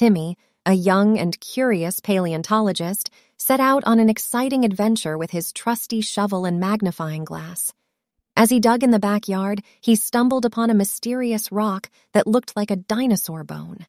Timmy, a young and curious paleontologist, set out on an exciting adventure with his trusty shovel and magnifying glass. As he dug in the backyard, he stumbled upon a mysterious rock that looked like a dinosaur bone.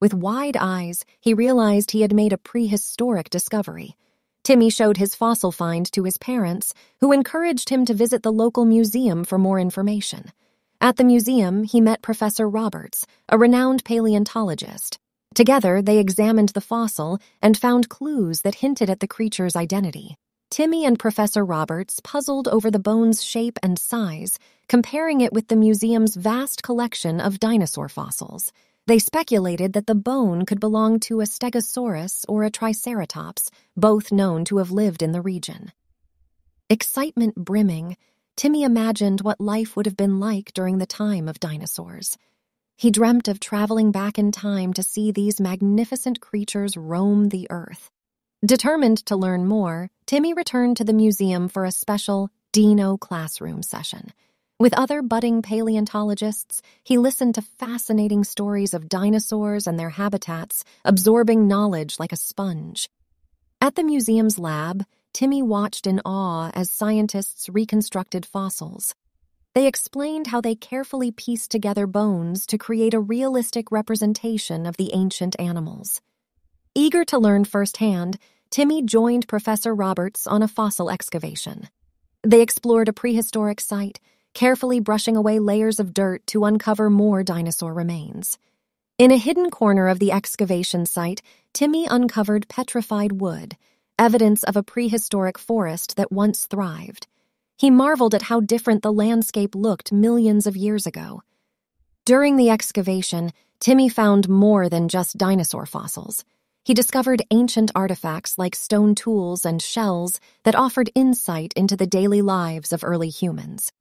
With wide eyes, he realized he had made a prehistoric discovery. Timmy showed his fossil find to his parents, who encouraged him to visit the local museum for more information. At the museum, he met Professor Roberts, a renowned paleontologist. Together, they examined the fossil and found clues that hinted at the creature's identity. Timmy and Professor Roberts puzzled over the bone's shape and size, comparing it with the museum's vast collection of dinosaur fossils. They speculated that the bone could belong to a stegosaurus or a triceratops, both known to have lived in the region. Excitement brimming, Timmy imagined what life would have been like during the time of dinosaurs. He dreamt of traveling back in time to see these magnificent creatures roam the earth. Determined to learn more, Timmy returned to the museum for a special Dino classroom session. With other budding paleontologists, he listened to fascinating stories of dinosaurs and their habitats, absorbing knowledge like a sponge. At the museum's lab, Timmy watched in awe as scientists reconstructed fossils. They explained how they carefully pieced together bones to create a realistic representation of the ancient animals. Eager to learn firsthand, Timmy joined Professor Roberts on a fossil excavation. They explored a prehistoric site carefully brushing away layers of dirt to uncover more dinosaur remains. In a hidden corner of the excavation site, Timmy uncovered petrified wood, evidence of a prehistoric forest that once thrived. He marveled at how different the landscape looked millions of years ago. During the excavation, Timmy found more than just dinosaur fossils. He discovered ancient artifacts like stone tools and shells that offered insight into the daily lives of early humans.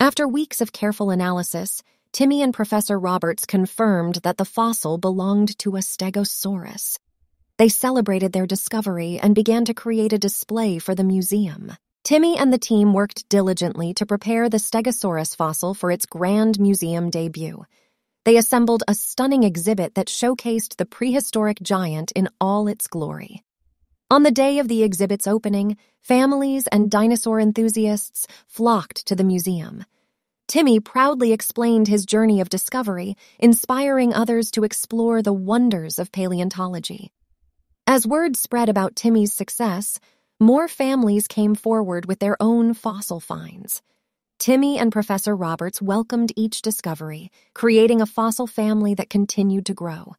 After weeks of careful analysis, Timmy and Professor Roberts confirmed that the fossil belonged to a stegosaurus. They celebrated their discovery and began to create a display for the museum. Timmy and the team worked diligently to prepare the Stegosaurus fossil for its grand museum debut. They assembled a stunning exhibit that showcased the prehistoric giant in all its glory. On the day of the exhibit's opening, families and dinosaur enthusiasts flocked to the museum. Timmy proudly explained his journey of discovery, inspiring others to explore the wonders of paleontology. As word spread about Timmy's success, more families came forward with their own fossil finds. Timmy and Professor Roberts welcomed each discovery, creating a fossil family that continued to grow.